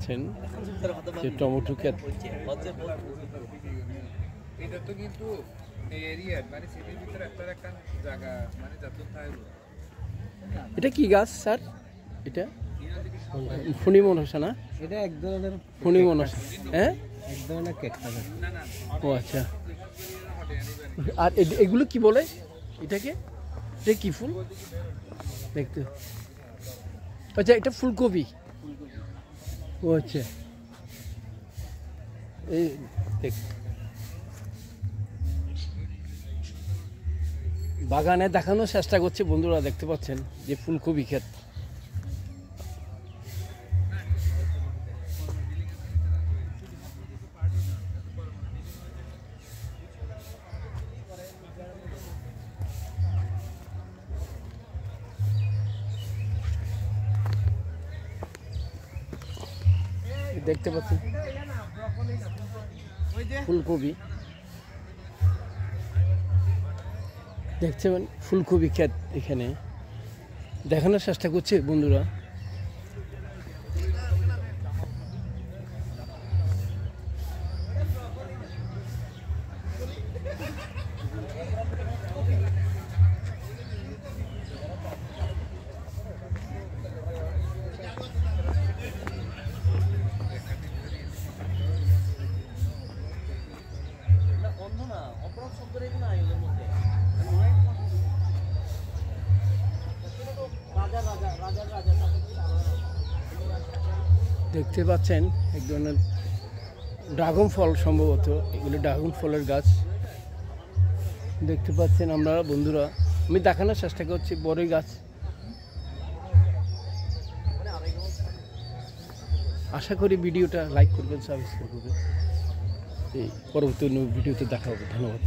পাচ্ছেন যে টমেটো ক্ষেত। এটা তো কিন্তু মানে ভিতরে একটা একটা জায়গা মানে এটা কি গাছ স্যার? এটা? ফুনি মনসা না? এটা এক ধরনের ফুনি মনসা হ্যাঁ? এক ধরনের ক্যাকটাস ও আচ্ছা। আর এগুলো কি বলে? এটাকে? এটা কি ফুল? দেখতে। আচ্ছা এটা ফুলকপি। ও হচ্ছে এই দেখ। বাগানে দেখানোর চেষ্টা করছে বন্ধুরা দেখতে পাচ্ছেন যে ফুলকপি ক্ষেত। দেখতে পাচ্ছি। ফুলকপি। দেখছেন ফুলকপি ক্ষেত এখানে। দেখানোর চেষ্টা করছে বন্ধুরা। দেখতে পাচ্ছেন এক ধরনের ড্রাগন ফল সম্ভবত, এগুলো ড্রাগন ফলের গাছ। দেখতে পাচ্ছেন আমরা বন্ধুরা, আমি দেখানোর চেষ্টা করছি বড়ই গাছ। আশা করি ভিডিওটা লাইক করবেন সাবস্ক্রাইব করবেন। এই পরবর্তী ভিডিওতে দেখা হবে। ধন্যবাদ।